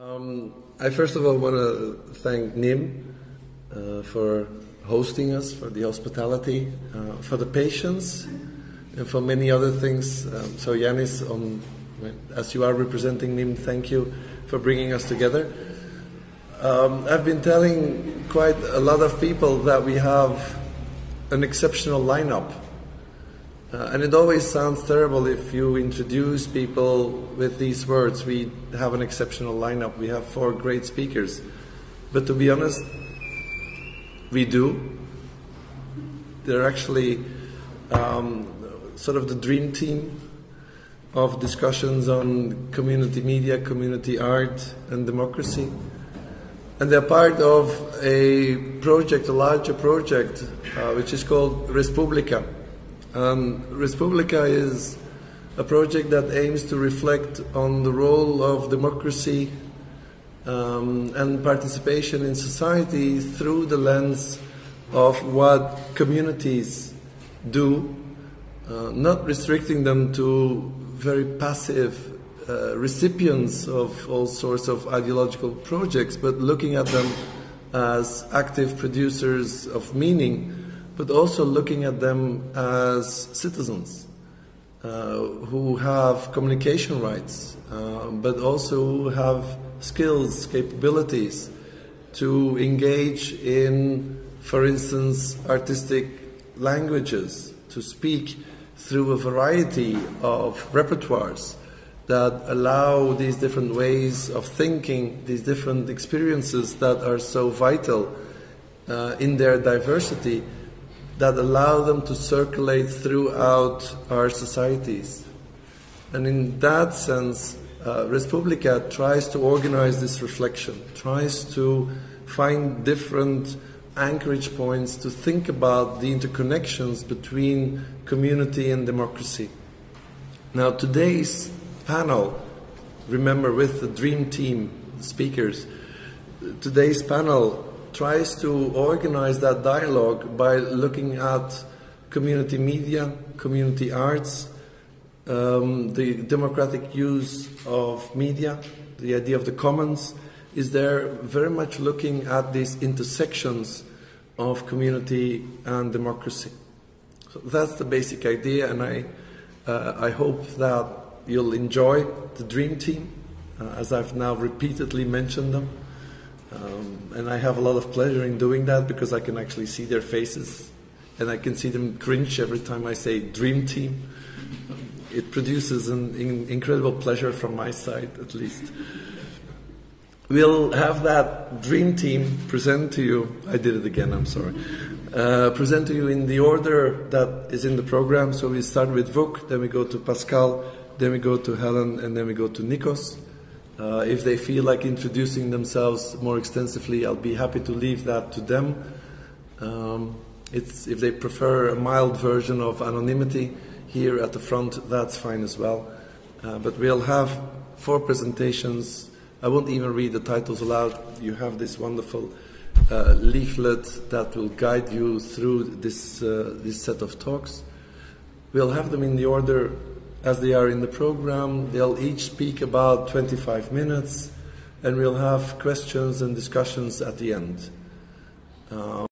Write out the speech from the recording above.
Um, I first of all want to thank NeMe uh, for hosting us, for the hospitality, uh, for the patience, and for many other things. Um, so, Yanis, um, as you are representing NeMe, thank you for bringing us together. Um, I've been telling quite a lot of people that we have an exceptional lineup. Uh, and it always sounds terrible if you introduce people with these words. We have an exceptional lineup. We have four great speakers. But to be honest, we do. They're actually um, sort of the dream team of discussions on community media, community art, and democracy. And they're part of a project, a larger project, uh, which is called Respublika um, Respublika is a project that aims to reflect on the role of democracy um, and participation in society through the lens of what communities do, uh, not restricting them to very passive uh, recipients of all sorts of ideological projects, but looking at them as active producers of meaning but also looking at them as citizens uh, who have communication rights, uh, but also have skills, capabilities to engage in, for instance, artistic languages, to speak through a variety of repertoires that allow these different ways of thinking, these different experiences that are so vital uh, in their diversity that allow them to circulate throughout our societies. And in that sense, uh, Respublika tries to organize this reflection, tries to find different anchorage points to think about the interconnections between community and democracy. Now, today's panel, remember with the Dream Team speakers, today's panel tries to organize that dialogue by looking at community media, community arts, um, the democratic use of media, the idea of the commons, is there very much looking at these intersections of community and democracy. So that's the basic idea, and I, uh, I hope that you'll enjoy the Dream Team, uh, as I've now repeatedly mentioned them. Um, and I have a lot of pleasure in doing that because I can actually see their faces and I can see them cringe every time I say dream team. It produces an in- incredible pleasure from my side, at least. We'll have that dream team present to you. I did it again, I'm sorry. Uh, present to you in the order that is in the program. So we start with Vuk, then we go to Pascal, then we go to Helen, and then we go to Nikos. Uh, if they feel like introducing themselves more extensively, I'll be happy to leave that to them. Um, it's, if they prefer a mild version of anonymity here at the front, that's fine as well. Uh, but we'll have four presentations. I won't even read the titles aloud. You have this wonderful uh, leaflet that will guide you through this, uh, this set of talks. We'll have them in the order as they are in the program. They'll each speak about 25 minutes, and we'll have questions and discussions at the end. Uh,